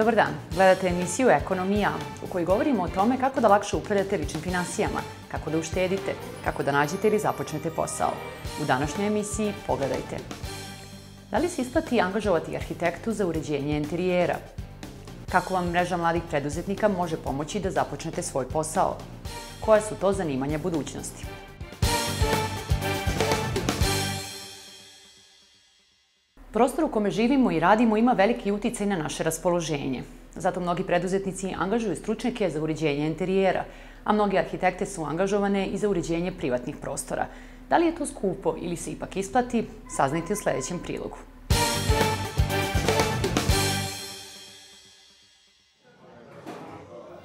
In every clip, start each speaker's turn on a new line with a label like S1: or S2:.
S1: Dobar dan, gledate emisiju Ekonomija u kojoj govorimo o tome kako da lakše upravljate ličnim finansijama, kako da uštedite, kako da nađete ili započnete posao. U današnjoj emisiji pogledajte. Da li se isplati angažovati arhitektu za uređenje interijera? Kako vam mreža mladih preduzetnika može pomoći da započnete svoj posao? Koje su to zanimanja budućnosti? Prostor u kome živimo i radimo ima veliki uticaj na naše raspoloženje. Zato mnogi preduzetnici angažuju stručnjake za uređenje interijera, a mnogi arhitekte su angažovane i za uređenje privatnih prostora. Da li je to skupo ili se ipak isplati, saznajte u sledećem prilogu.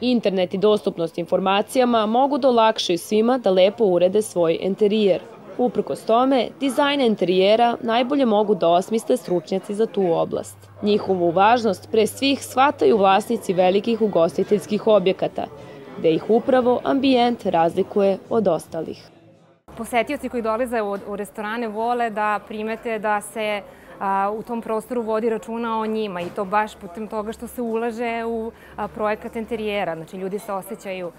S2: Internet i dostupnost informacijama mogu da olakšaju svima da lepo urede svoj interijer – Uprkos tome, dizajn interijera najbolje mogu da osmisle stručnjaci za tu oblast. Njihovu važnost pre svih shvataju vlasnici velikih ugostiteljskih objekata, gde ih upravo ambijent razlikuje od ostalih.
S3: Posetioci koji dolaze u restorane vole da primete da se u tom prostoru vodi računa o njima i to baš putem toga što se ulaže u projekat interijera. Znači, ljudi se osjećaju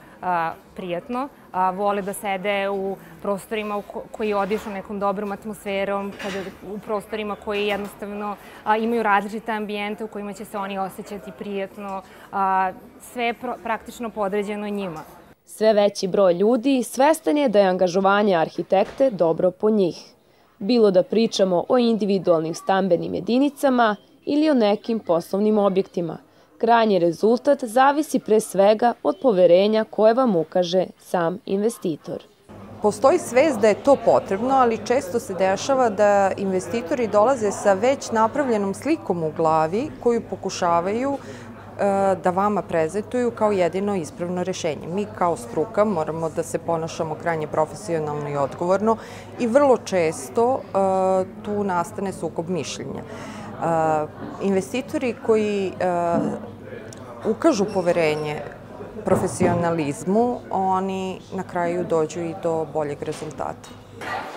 S3: prijatno, a, vole da sede u prostorima koji odišu nekom dobrom atmosferom, kada, u prostorima koji jednostavno a, imaju različite ambijente u kojima će se oni osjećati prijatno. A, sve je praktično podređeno njima.
S2: Sve veći broj ljudi svestan je da je angažovanje arhitekte dobro po njih bilo da pričamo o individualnim stambenim jedinicama ili o nekim poslovnim objektima. Krajnji rezultat zavisi pre svega od poverenja koje vam ukaže sam investitor.
S4: Postoji svest da je to potrebno, ali često se dešava da investitori dolaze sa već napravljenom slikom u glavi koju pokušavaju E, da vama prezentuju kao jedino ispravno rešenje. Mi kao struka moramo da se ponašamo krajnje profesionalno i odgovorno i vrlo često e, tu nastane sukob mišljenja. Investitori koji ukažu poverenje profesionalizmu, oni na kraju dođu i do boljeg rezultata.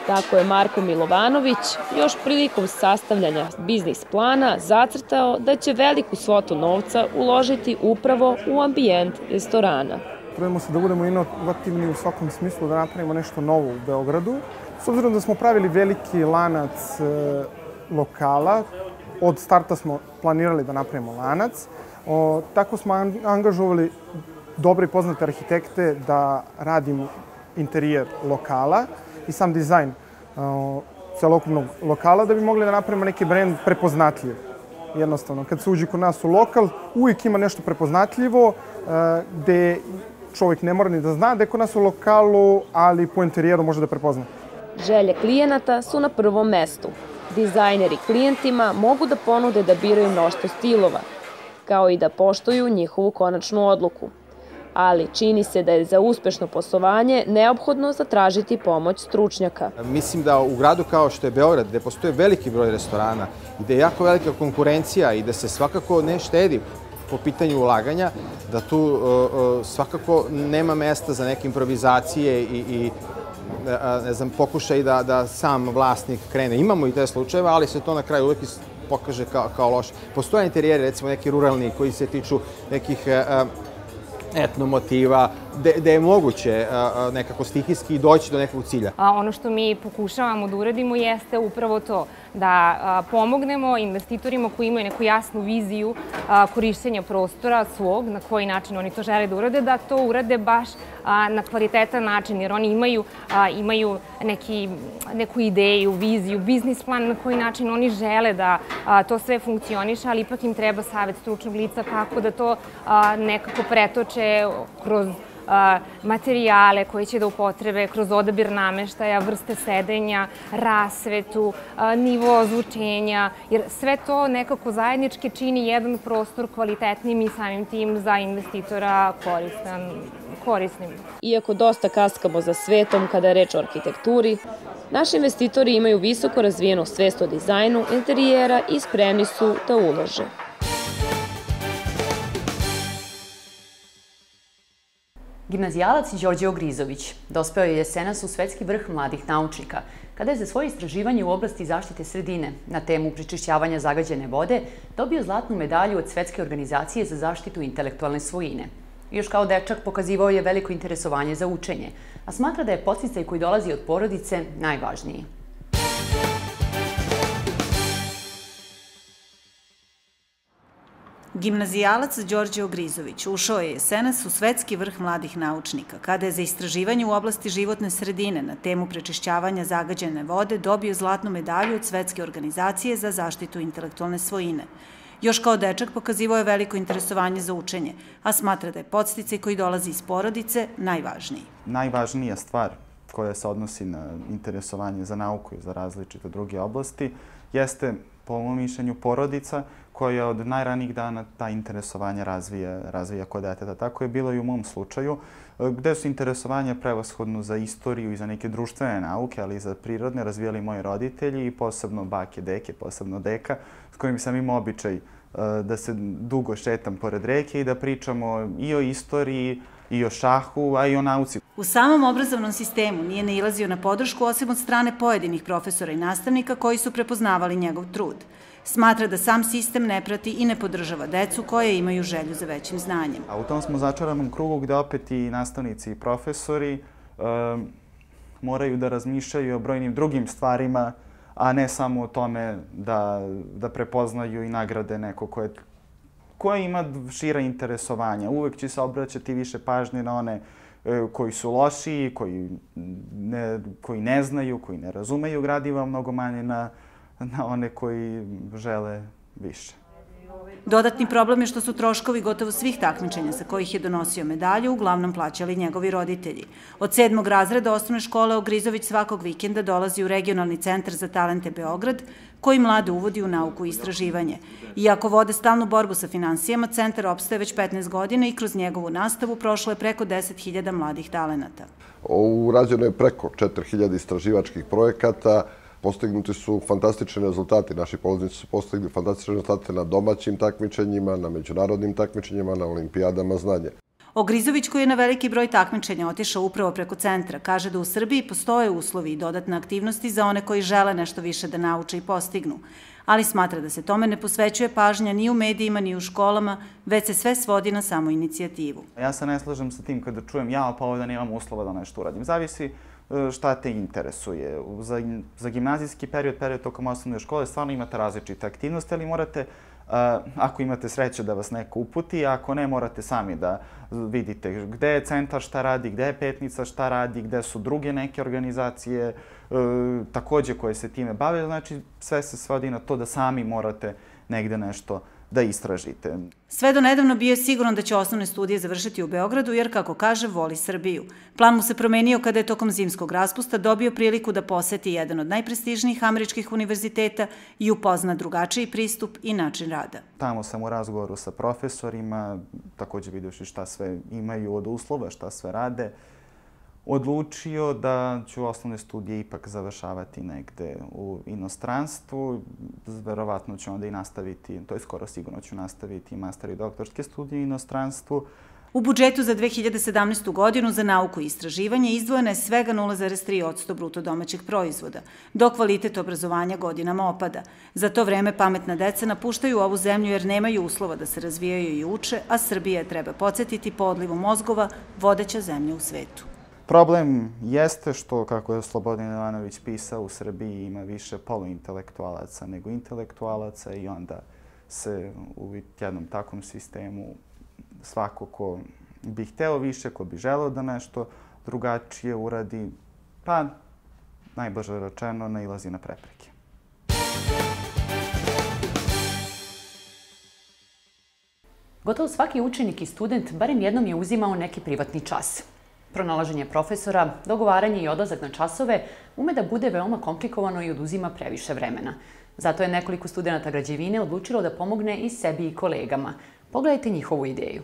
S2: Tako je Marko Milovanović još prilikom sastavljanja biznis plana zacrtao da će veliku svotu novca uložiti upravo u ambijent restorana.
S5: Trudimo se da budemo inovativni u svakom smislu, da napravimo nešto novo u Beogradu. S obzirom da smo pravili veliki lanac e, lokala, od starta smo planirali da napravimo lanac, o, tako smo angažovali dobre i poznate arhitekte da radim interijer lokala i sam dizajn uh, celokupnog lokala da bi mogli da napravimo neki brend prepoznatljiv. Jednostavno, kad se uđe kod nas u lokal, uvijek ima nešto prepoznatljivo uh, gde čovjek ne mora ni da zna da je kod nas u lokalu, ali po interijeru može da prepozna.
S2: Želje klijenata su na prvom mestu. Dizajneri klijentima mogu da ponude da biraju mnošto stilova, kao i da poštuju njihovu konačnu odluku ali čini se da je za uspešno poslovanje neophodno zatražiti pomoć stručnjaka.
S6: Mislim da u gradu kao što je Beograd, gde postoje veliki broj restorana gde je jako velika konkurencija i da se svakako ne štedi po pitanju ulaganja, da tu uh, uh, svakako nema mesta za neke improvizacije i, i ne znam, pokušaj da, da sam vlasnik krene. Imamo i te slučajeve, ali se to na kraju uvek pokaže kao, kao loše. Postoje interijeri, recimo neki ruralni, koji se tiču nekih uh, etnomotiva, da je moguće nekako stihijski doći do nekog cilja.
S3: A ono što mi pokušavamo da uradimo jeste upravo to, da pomognemo investitorima koji imaju neku jasnu viziju korišćenja prostora svog, na koji način oni to žele da urade, da to urade baš na kvalitetan način, jer oni imaju, imaju neki, neku ideju, viziju, biznis plan na koji način oni žele da to sve funkcioniše, ali ipak im treba savet stručnog lica kako da to nekako pretoče kroz materijale koje će da upotrebe kroz odabir nameštaja, vrste sedenja, rasvetu, nivo ozvučenja, jer sve to nekako zajednički čini jedan prostor kvalitetnim i samim tim za investitora koristan, korisnim.
S2: Iako dosta kaskamo za svetom kada je reč o arhitekturi, naši investitori imaju visoko razvijenu svest o dizajnu interijera i spremni su da ulože.
S1: Gimnazijalac Đorđe Ogrizović dospeo je jesenas u svetski vrh mladih naučnika, kada je za svoje istraživanje u oblasti zaštite sredine na temu pričišćavanja zagađene vode dobio zlatnu medalju od Svetske organizacije za zaštitu intelektualne svojine. Još kao dečak pokazivao je veliko interesovanje za učenje, a smatra da je posticaj koji dolazi od porodice najvažniji.
S7: Gimnazijalac Đorđe Ogrizović ušao je jesenas u svetski vrh mladih naučnika, kada je za istraživanje u oblasti životne sredine na temu prečišćavanja zagađene vode dobio zlatnu medalju od Svetske organizacije za zaštitu intelektualne svojine. Još kao dečak pokazivao je veliko interesovanje za učenje, a smatra da je podsticaj koji dolazi iz porodice najvažniji.
S8: Najvažnija stvar koja se odnosi na interesovanje za nauku i za različite druge oblasti jeste, po mojom mišljenju, porodica koja od najranijih dana ta interesovanja razvija, razvija kod deteta. Tako je bilo i u mom slučaju, gde su interesovanja prevashodno za istoriju i za neke društvene nauke, ali i za prirodne razvijali moji roditelji i posebno bake, deke, posebno deka, s kojim sam imao običaj e, da se dugo šetam pored reke i da pričamo i o istoriji, i o šahu, a i o nauci.
S7: U samom obrazovnom sistemu nije nailazio na podršku osim od strane pojedinih profesora i nastavnika koji su prepoznavali njegov trud. Smatra da sam sistem ne prati i ne podržava decu koje imaju želju za većim znanjem.
S8: A u tom smo začaranom krugu gde opet i nastavnici i profesori e, moraju da razmišljaju o brojnim drugim stvarima, a ne samo o tome da, da prepoznaju i nagrade neko ko, je, ko ima šira interesovanja. Uvek će se obraćati više pažnje na one e, koji su lošiji, koji ne, koji ne znaju, koji ne razumeju gradiva, mnogo manje na na one koji žele više.
S7: Dodatni problem je što su troškovi gotovo svih takmičenja sa kojih je donosio medalju uglavnom plaćali njegovi roditelji. Od sedmog razreda osnovne škole Ogrizović svakog vikenda dolazi u regionalni centar za talente Beograd, koji mlade uvodi u nauku i istraživanje. Iako vode stalnu borbu sa finansijama, centar opstaje već 15 godina i kroz njegovu nastavu prošlo je preko 10.000 mladih talenata.
S9: Urađeno je preko 4.000 istraživačkih projekata, postignuti su fantastični rezultati. Naši polaznici su postigli fantastične rezultate na domaćim takmičenjima, na međunarodnim takmičenjima, na olimpijadama znanja.
S7: Ogrizović, koji je na veliki broj takmičenja otišao upravo preko centra, kaže da u Srbiji postoje uslovi i dodatne aktivnosti za one koji žele nešto više da nauče i postignu. Ali smatra da se tome ne posvećuje pažnja ni u medijima, ni u školama, već se sve svodi na samu inicijativu.
S8: Ja se ne slažem sa tim kada čujem ja, pa ovdje nemam uslova da nešto uradim. Zavisi E, šta te interesuje. Za, za gimnazijski period, period tokom osnovne škole, stvarno imate različite aktivnosti, ali morate, ako imate sreće da vas neko uputi, ako ne, morate sami da vidite gde je centar šta radi, gde je petnica šta radi, gde su druge neke organizacije uh, takođe koje se time bave. Znači, sve se svodi na to da sami morate negde nešto da istražite.
S7: Sve do nedavno bio je siguran da će osnovne studije završiti u Beogradu, jer, kako kaže, voli Srbiju. Plan mu se promenio kada je tokom zimskog raspusta dobio priliku da poseti jedan od najprestižnijih američkih univerziteta i upozna drugačiji pristup i način rada.
S8: Tamo sam u razgovoru sa profesorima, takođe vidio šta sve imaju od uslova, šta sve rade odlučio da ću osnovne studije ipak završavati negde u inostranstvu. Verovatno ću onda i nastaviti, to je skoro sigurno ću nastaviti master i doktorske studije u inostranstvu.
S7: U budžetu za 2017. godinu za nauku i istraživanje izdvojena je svega 0,3 bruto domaćeg proizvoda, dok kvalitet obrazovanja godinama opada. Za to vreme pametna deca napuštaju ovu zemlju jer nemaju uslova da se razvijaju i uče, a Srbija treba podsjetiti po odlivu mozgova vodeća zemlja u svetu.
S8: Problem jeste što, kako je Slobodin Ivanović pisao, u Srbiji ima više poluintelektualaca nego intelektualaca i onda se u jednom takvom sistemu svako ko bi hteo više, ko bi želeo da nešto drugačije uradi, pa najbolje rečeno, nailazi na prepreke.
S1: Gotovo svaki učenik i student barem jednom je uzimao neki privatni čas. Pronalaženje profesora, dogovaranje i odlazak na časove ume da bude veoma komplikovano i oduzima previše vremena. Zato je nekoliko studenta građevine odlučilo da pomogne i sebi i kolegama. Pogledajte njihovu ideju.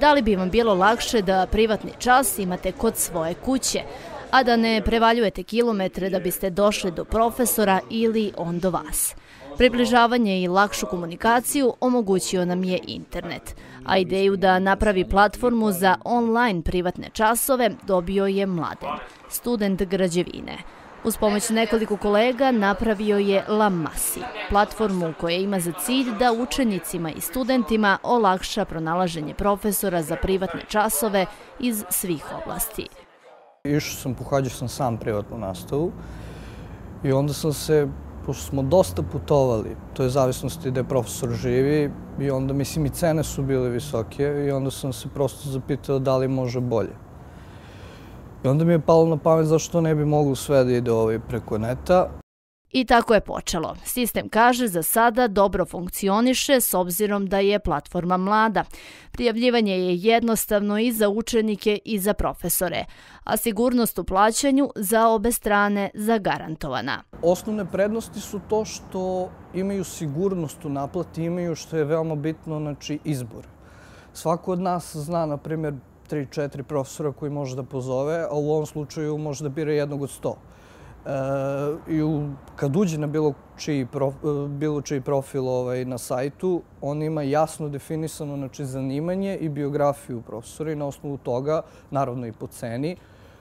S10: Da li bi vam bilo lakše da privatni čas imate kod svoje kuće, a da ne prevaljujete kilometre da biste došli do profesora ili on do vas? Približavanje i lakšu komunikaciju omogućio nam je internet, a ideju da napravi platformu za online privatne časove dobio je Mladen, student građevine. Uz pomoć nekoliko kolega napravio je La Masi, platformu koja ima za cilj da učenicima i studentima olakša pronalaženje profesora za privatne časove iz svih oblasti.
S11: Išao sam, pohađao sam sam privatnu nastavu i onda sam se, pošto smo dosta putovali, to je zavisnosti da profesor živi i onda, mislim, i cene su bile visoke i onda sam se prosto zapitao da li može bolje. I onda mi je palo na pamet zašto ne bi moglo sve da ide ovaj preko neta.
S10: I tako je počelo. Sistem kaže za sada dobro funkcioniše s obzirom da je platforma mlada. Prijavljivanje je jednostavno i za učenike i za profesore, a sigurnost u plaćanju za obe strane zagarantovana.
S11: Osnovne prednosti su to što imaju sigurnost u naplati, imaju što je veoma bitno, znači izbor. Svako od nas zna, na primjer, 3-4 profesora koji može da pozove, a u ovom slučaju može da bira jednog od 100. E, I u, kad uđe na bilo čiji, prof, e, bilo čiji profil ovaj, na sajtu, on ima jasno definisano znači, zanimanje i biografiju profesora i na osnovu toga, naravno i po ceni,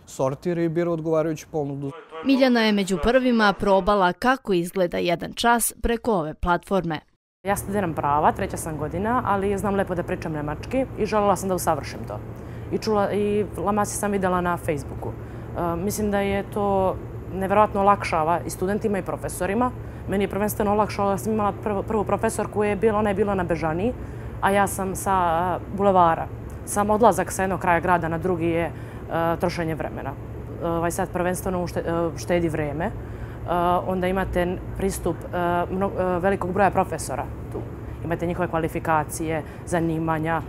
S11: sortira i bira odgovarajuću ponudu.
S10: Miljana je među prvima probala kako izgleda jedan čas preko ove platforme.
S12: Ja studiram prava, treća sam godina, ali znam lepo da pričam nemački i želela sam da usavršim to i, čula, i Lamasi sam videla na Facebooku. Uh, mislim da je to neverovatno olakšava i studentima i profesorima. Meni je prvenstveno olakšalo da sam imala prvu, prvu profesorku je bila, ona je bila na Bežani, a ja sam sa uh, bulevara. Sam odlazak sa jednog kraja grada na drugi je uh, trošenje vremena. Ovaj sad prvenstveno štedi vreme. Onda imate pristup velikog broja profesora tu. Imate njihove kvalifikacije, zanimanja,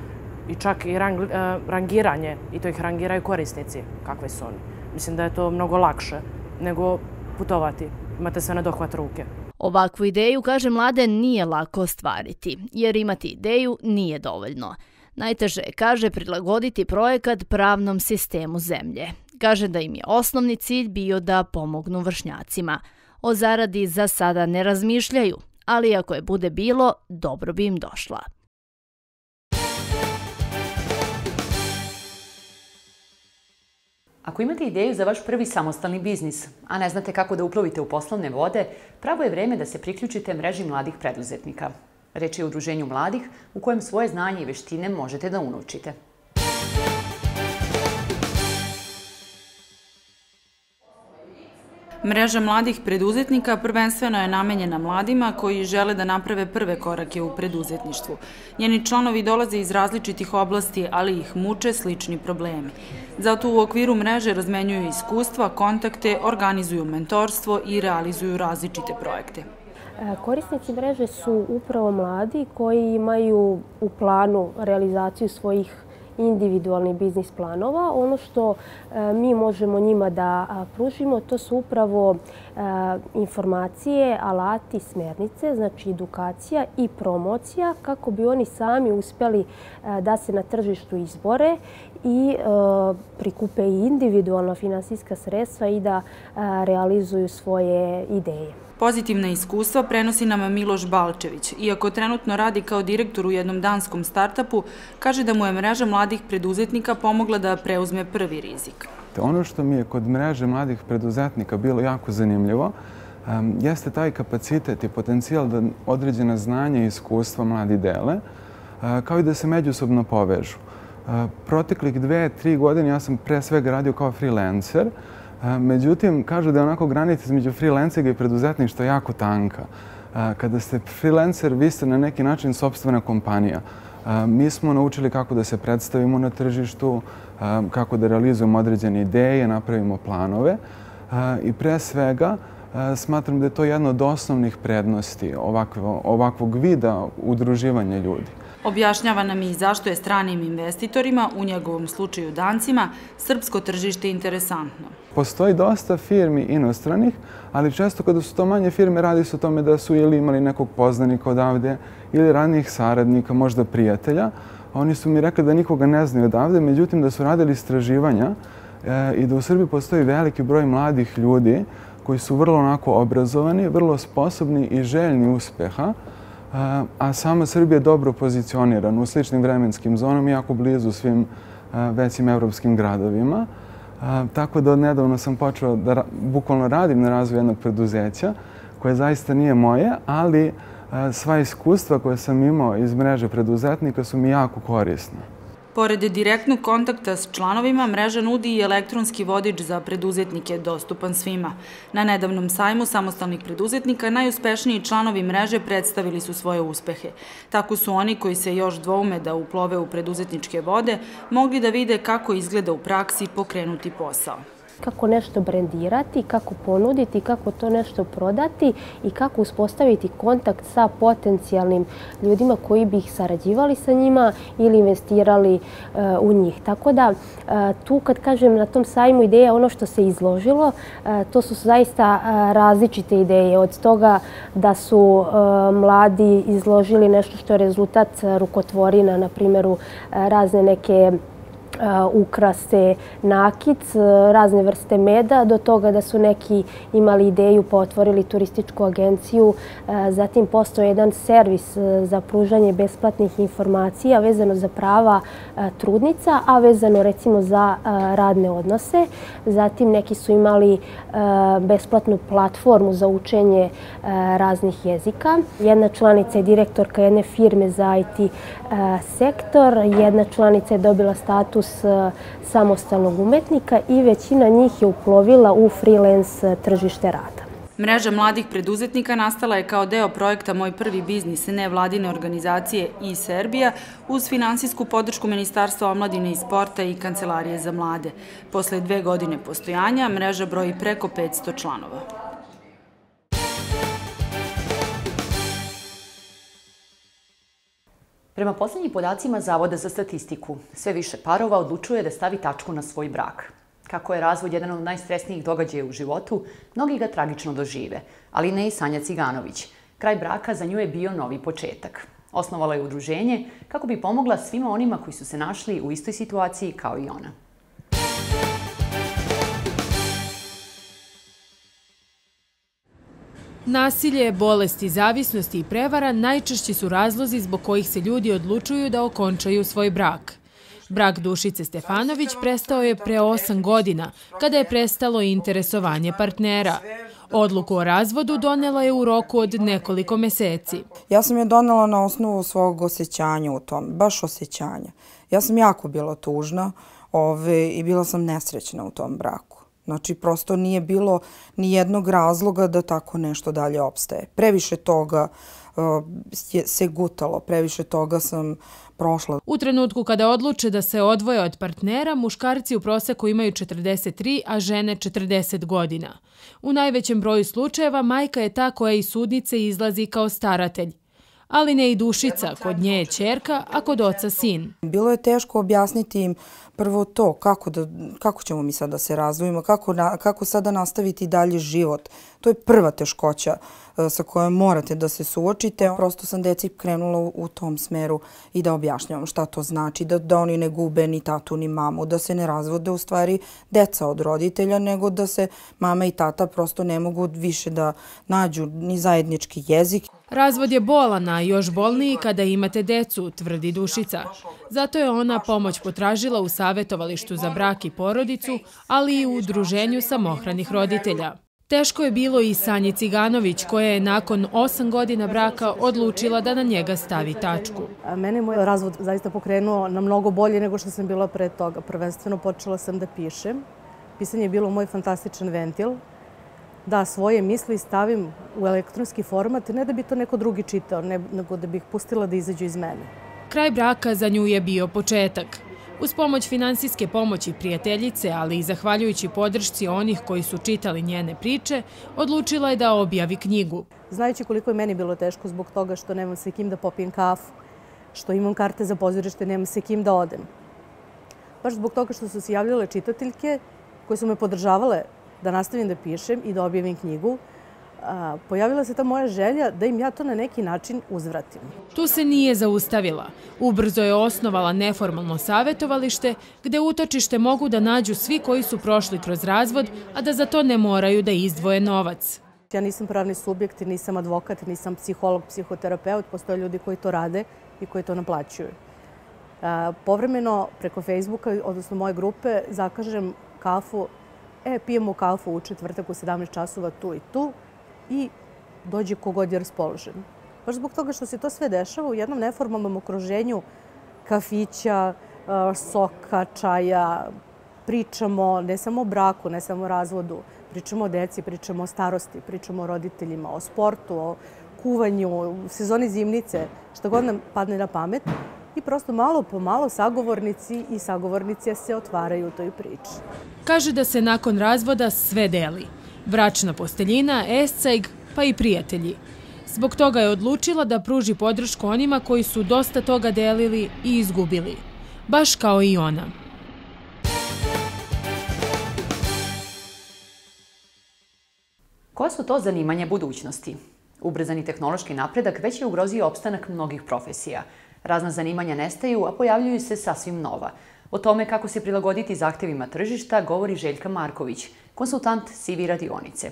S12: i čak i rang, rangiranje, i to ih rangiraju korisnici, kakve su oni. Mislim da je to mnogo lakše nego putovati. Imate sve na dohvat ruke.
S10: Ovakvu ideju, kaže mlade, nije lako ostvariti, jer imati ideju nije dovoljno. Najteže je, kaže, prilagoditi projekat pravnom sistemu zemlje. Kaže da im je osnovni cilj bio da pomognu vršnjacima. O zaradi za sada ne razmišljaju, ali ako je bude bilo, dobro bi im došla.
S1: Ako imate ideju za vaš prvi samostalni biznis, a ne znate kako da uplovite u poslovne vode, pravo je vreme da se priključite mreži mladih preduzetnika. Reč je o udruženju mladih u kojem svoje znanje i veštine možete da unučite.
S13: Mreža mladih preduzetnika prvenstveno je namenjena mladima koji žele da naprave prve korake u preduzetništvu. Njeni članovi dolaze iz različitih oblasti, ali ih muče slični problemi. Zato u okviru mreže razmenjuju iskustva, kontakte, organizuju mentorstvo i realizuju različite projekte.
S14: E, korisnici mreže su upravo mladi koji imaju u planu realizaciju svojih individualni biznis planova. Ono što e, mi možemo njima da pružimo, to su upravo informacije, alati, smernice, znači edukacija i promocija kako bi oni sami uspjeli e, da se na tržištu izbore i prikupe i individualna finansijska sredstva i da realizuju svoje ideje.
S13: Pozitivna iskustva prenosi nam Miloš Balčević. Iako trenutno radi kao direktor u jednom danskom startupu, kaže da mu je mreža mladih preduzetnika pomogla da preuzme prvi rizik.
S15: Ono što mi je kod mreže mladih preduzetnika bilo jako zanimljivo jeste taj kapacitet i potencijal da određena znanja i iskustva mladi dele, kao i da se međusobno povežu. Proteklih dve, tri godine ja sam pre svega radio kao freelancer, Međutim, kažu da je onako granica između freelancera i preduzetništva jako tanka. Kada ste freelancer, vi ste na neki način sobstvena kompanija. Mi smo naučili kako da se predstavimo na tržištu, kako da realizujemo određene ideje, napravimo planove i pre svega smatram da je to jedna od osnovnih prednosti ovakvog vida udruživanja ljudi.
S13: Objašnjava nam i zašto je stranim investitorima, u njegovom slučaju dancima, srpsko tržište interesantno.
S15: Postoji dosta firmi inostranih, ali često kada su to manje firme, radi se o tome da su ili imali nekog poznanika odavde ili radnih saradnika, možda prijatelja. Oni su mi rekli da nikoga ne znaju odavde, međutim da su radili istraživanja e, i da u Srbiji postoji veliki broj mladih ljudi koji su vrlo onako obrazovani, vrlo sposobni i željni uspeha, a sama Srbija je dobro pozicionirana u sličnim vremenskim zonama, jako blizu svim većim evropskim gradovima. Tako da od nedavno sam počeo da bukvalno radim na razvoju jednog preduzeća koje zaista nije moje, ali sva iskustva koje sam imao iz mreže preduzetnika su mi jako korisna.
S13: Pored direktnog kontakta s članovima, mreža nudi i elektronski vodič za preduzetnike dostupan svima. Na nedavnom sajmu samostalnih preduzetnika najuspešniji članovi mreže predstavili su svoje uspehe. Tako su oni koji se još dvoume da uplove u preduzetničke vode mogli da vide kako izgleda u praksi pokrenuti posao
S14: kako nešto brendirati, kako ponuditi, kako to nešto prodati i kako uspostaviti kontakt sa potencijalnim ljudima koji bi ih sarađivali sa njima ili investirali e, u njih. Tako da e, tu kad kažem na tom sajmu ideja ono što se izložilo, e, to su zaista različite ideje od toga da su mladi izložili nešto što je rezultat rukotvorina, na primjeru razne neke ukrase nakic, razne vrste meda, do toga da su neki imali ideju pa otvorili turističku agenciju. Zatim postoje jedan servis za pružanje besplatnih informacija vezano za prava trudnica, a vezano recimo za radne odnose. Zatim neki su imali besplatnu platformu za učenje raznih jezika. Jedna članica je direktorka jedne firme za IT sektor, jedna članica je dobila status E, samostalnog umetnika i većina njih je uplovila u freelance tržište rada.
S13: Mreža mladih preduzetnika nastala je kao deo projekta Moj prvi biznis nevladine organizacije i Serbija uz finansijsku podršku Ministarstva omladine i sporta i Kancelarije za mlade. Posle dve godine postojanja mreža broji preko 500 članova.
S1: Prema poslednjim podacima Zavoda za statistiku, sve više parova odlučuje da stavi tačku na svoj brak. Kako je razvod jedan od najstresnijih događaja u životu, mnogi ga tragično dožive, ali ne i Sanja Ciganović. Kraj braka za nju je bio novi početak. Osnovala je udruženje kako bi pomogla svima onima koji su se našli u istoj situaciji kao i ona.
S16: Nasilje, bolesti, zavisnosti i prevara najčešći su razlozi zbog kojih se ljudi odlučuju da okončaju svoj brak. Brak Dušice Stefanović prestao je pre 8 godina, kada je prestalo interesovanje partnera. Odluku o razvodu donela je u roku od nekoliko meseci.
S17: Ja sam je donela na osnovu svog osjećanja u tom, baš osjećanja. Ja sam jako bila tužna ove, i bila sam nesrećna u tom braku. Znači, prosto nije bilo ni jednog razloga da tako nešto dalje opstaje. Previše toga uh, se gutalo, previše toga sam prošla.
S16: U trenutku kada odluče da se odvoje od partnera, muškarci u proseku imaju 43, a žene 40 godina. U najvećem broju slučajeva majka je ta koja iz sudnice izlazi kao staratelj. Ali ne i dušica, kod nje je čerka, a kod oca sin.
S17: Bilo je teško objasniti im prvo to, kako, da, kako ćemo mi sad da se razvojimo, kako, na, kako sada nastaviti dalje život. To je prva teškoća sa kojom morate da se suočite. Prosto sam deci krenula u tom smeru i da objašnjavam šta to znači, da, da oni ne gube ni tatu ni mamu, da se ne razvode u stvari deca od roditelja, nego da se mama i tata prosto ne mogu više da nađu ni zajednički jezik.
S16: Razvod je bolan, a još bolniji kada imate decu, tvrdi Dušica. Zato je ona pomoć potražila u Savetovalištu za brak i porodicu, ali i u Udruženju samohranih roditelja. Teško je bilo i Sanji Ciganović, koja je nakon osam godina braka odlučila da na njega stavi tačku.
S18: Mene je moj razvod zaista pokrenuo na mnogo bolje nego što sam bila pre toga. Prvenstveno počela sam da pišem. Pisanje je bilo moj fantastičan ventil. Da svoje misli stavim u elektronski format, ne da bi to neko drugi čitao, nego da bih pustila da izađu iz mene.
S16: Kraj braka za nju je bio početak. Uz pomoć finansijske pomoći prijateljice, ali i zahvaljujući podršci onih koji su čitali njene priče, odlučila je da objavi knjigu.
S18: Znajući koliko je meni bilo teško zbog toga što nemam se kim da popijem kafu, što imam karte za pozorište, nemam se kim da odem. Baš zbog toga što su se javljale čitateljke koje su me podržavale da nastavim da pišem i da objavim knjigu, pojavila se ta moja želja da im ja to na neki način uzvratim.
S16: Tu se nije zaustavila. Ubrzo je osnovala neformalno savjetovalište gde utočište mogu da nađu svi koji su prošli kroz razvod, a da za to ne moraju da izdvoje novac.
S18: Ja nisam pravni subjekt, nisam advokat, nisam psiholog, psihoterapeut, postoje ljudi koji to rade i koji to naplaćuju. Povremeno preko Facebooka, odnosno moje grupe, zakažem kafu, e, pijemo kafu u četvrtak u 17 časova tu i tu i dođe kogod je raspoložen. Baš zbog toga što se to sve dešava u jednom neformalnom okruženju kafića, soka, čaja, pričamo ne samo o braku, ne samo o razvodu, pričamo o deci, pričamo o starosti, pričamo o roditeljima, o sportu, o kuvanju, sezoni zimnice, što god nam padne na pamet. I prosto malo po malo sagovornici i sagovornice se otvaraju u toj priči.
S16: Kaže da se nakon razvoda sve deli. Bračna posteljina, escajg, pa i prijatelji. Zbog toga je odlučila da pruži podršku onima koji su dosta toga delili i izgubili. Baš kao i ona.
S1: Koja su to zanimanja budućnosti? Ubrzani tehnološki napredak već je ugrozio opstanak mnogih profesija. Razna zanimanja nestaju, a pojavljuju se sasvim nova. O tome kako se prilagoditi zahtevima tržišta govori Željka Marković, konsultant CV radionice.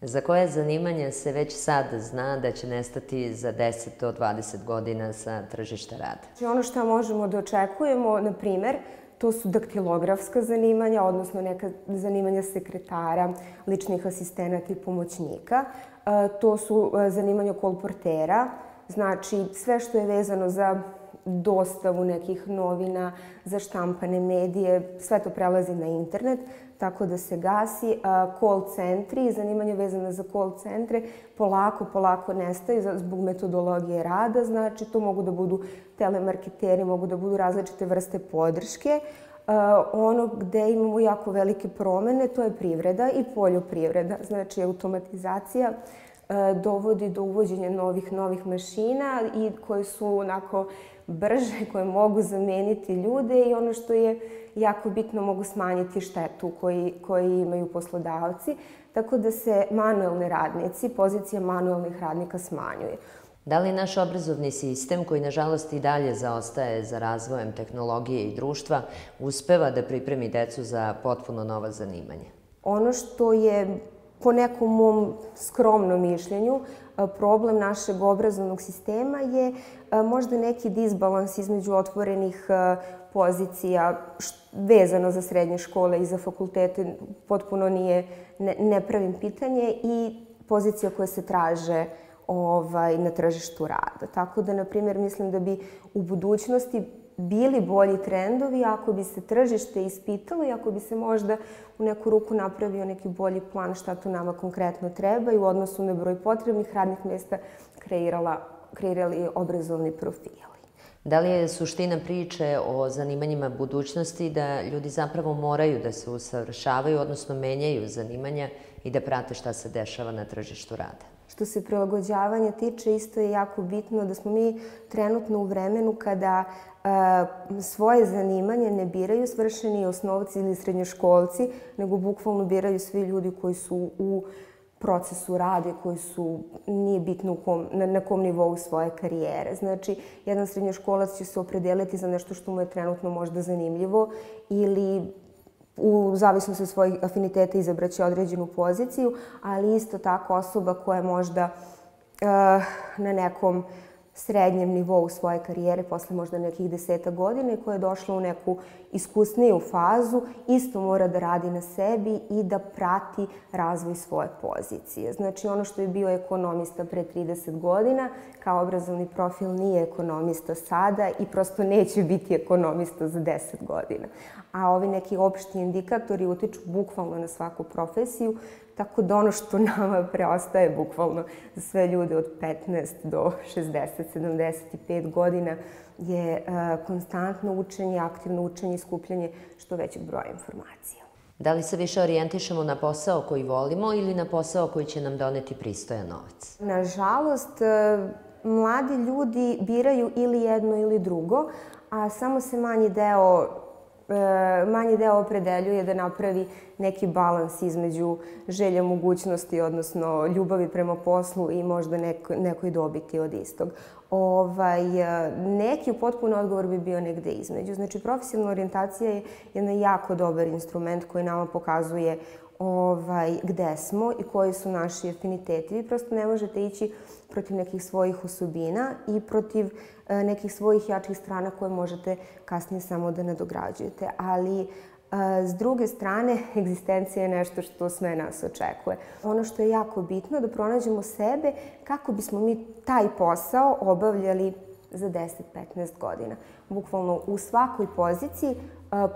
S19: Za koje zanimanje se već sad zna da će nestati za 10 do 20 godina sa tržišta rada?
S20: Znači, ono što možemo da očekujemo, na primer, to su daktilografska zanimanja, odnosno neka zanimanja sekretara, ličnih asistenata i pomoćnika. E, to su e, zanimanja kolportera, znači sve što je vezano za dostavu nekih novina, za štampane medije, sve to prelazi na internet, tako da se gasi. Call centri, zanimanje vezane za call centre, polako, polako nestaju zbog metodologije rada, znači to mogu da budu telemarketeri, mogu da budu različite vrste podrške. Ono gde imamo jako velike promene, to je privreda i poljoprivreda, znači automatizacija dovodi do uvođenja novih novih mašina i koje su onako brže, koje mogu zameniti ljude i ono što je jako bitno mogu smanjiti štetu koji, koji imaju poslodavci, tako da se manuelni radnici, pozicija manuelnih radnika smanjuje.
S19: Da li naš obrazovni sistem, koji nažalost i dalje zaostaje za razvojem tehnologije i društva, uspeva da pripremi decu za potpuno nova zanimanja?
S20: Ono što je po nekom mom skromnom mišljenju, problem našeg obrazovnog sistema je možda neki disbalans između otvorenih pozicija vezano za srednje škole i za fakultete potpuno nije, ne, ne pravim pitanje i pozicija koje se traže ovaj, na tržištu rada. Tako da, na primjer, mislim da bi u budućnosti bili bolji trendovi ako bi se tržište ispitalo i ako bi se možda u neku ruku napravio neki bolji plan šta to nama konkretno treba i u odnosu na broj potrebnih radnih mesta kreirala, kreirali obrazovni profili.
S19: Da li je suština priče o zanimanjima budućnosti da ljudi zapravo moraju da se usavršavaju, odnosno menjaju zanimanja i da prate šta se dešava na tržištu rada?
S20: Što se prilagođavanja tiče, isto je jako bitno da smo mi trenutno u vremenu kada svoje zanimanje ne biraju svršeni osnovci ili srednjoškolci, nego bukvalno biraju svi ljudi koji su u procesu rade, koji su, nije bitno u kom, na, na kom nivou svoje karijere. Znači, jedan srednjoškolac će se opredeliti za nešto što mu je trenutno možda zanimljivo ili u zavisnosti od svojih afiniteta izabraće određenu poziciju, ali isto tako osoba koja je možda uh, na nekom uh, srednjem nivou svoje karijere posle možda nekih deseta godina i koja je došla u neku iskusniju fazu, isto mora da radi na sebi i da prati razvoj svoje pozicije. Znači ono što je bio ekonomista pre 30 godina, kao obrazovni profil nije ekonomista sada i prosto neće biti ekonomista za 10 godina. A ovi neki opšti indikatori utiču bukvalno na svaku profesiju, Tako da ono što nama preostaje bukvalno za sve ljude od 15 do 60, 75 godina je uh, konstantno učenje, aktivno učenje i skupljanje što većeg broja informacija.
S19: Da li se više orijentišemo na posao koji volimo ili na posao koji će nam doneti pristojan novac?
S20: Nažalost, e, mladi ljudi biraju ili jedno ili drugo, a samo se manji deo manji deo opredeljuje da napravi neki balans između želja mogućnosti, odnosno ljubavi prema poslu i možda neko, nekoj dobiti od istog. Ovaj, neki potpuno odgovor bi bio negde između. Znači, profesionalna orijentacija je jedan jako dobar instrument koji nama pokazuje ovaj, gde smo i koji su naši afiniteti. Vi prosto ne možete ići protiv nekih svojih osobina i protiv e, nekih svojih jačih strana koje možete kasnije samo da nadograđujete. Ali e, S druge strane, egzistencija je nešto što sve nas očekuje. Ono što je jako bitno da pronađemo sebe kako bismo mi taj posao obavljali za 10-15 godina. Bukvalno u svakoj poziciji e,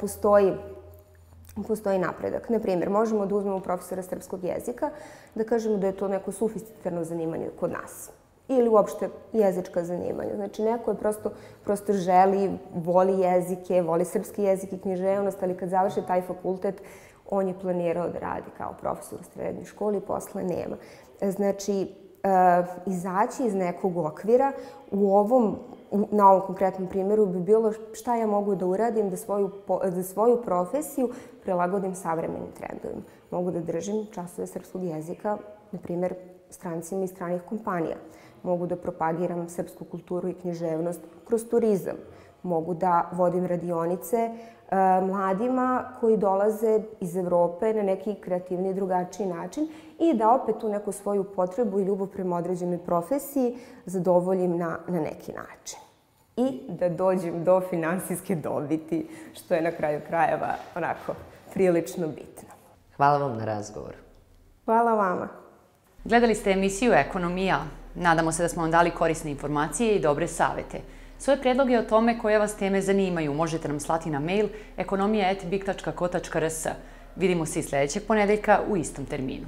S20: postoji postoji napredak. Na primjer, možemo da uzmemo profesora srpskog jezika, da kažemo da je to neko sofisticirano zanimanje kod nas ili uopšte jezička zanimanja. Znači, neko je prosto, prosto želi, voli jezike, voli srpski jezik i književnost, ali kad završi taj fakultet, on je planirao da radi kao profesor u srednjoj školi posle nema. Znači, izaći iz nekog okvira u ovom na ovom konkretnom primjeru bi bilo šta ja mogu da uradim da svoju, da svoju profesiju prilagodim savremenim trendovima. Mogu da držim časove srpskog jezika, na primjer, strancima iz stranih kompanija. Mogu da propagiram srpsku kulturu i književnost kroz turizam. Mogu da vodim radionice e, mladima koji dolaze iz Evrope na neki kreativni drugačiji način i da opet tu neku svoju potrebu i ljubav prema određenoj profesiji zadovoljim na, na neki način. I da dođem do finansijske dobiti, što je na kraju krajeva onako prilično bitno.
S19: Hvala vam na razgovor.
S20: Hvala vama.
S1: Gledali ste emisiju Ekonomija. Nadamo se da smo vam dali korisne informacije i dobre savete. Svoje predloge o tome koje vas teme zanimaju možete nam slati na mail ekonomija.big.co.rs. Vidimo se i sledećeg ponedeljka u istom terminu.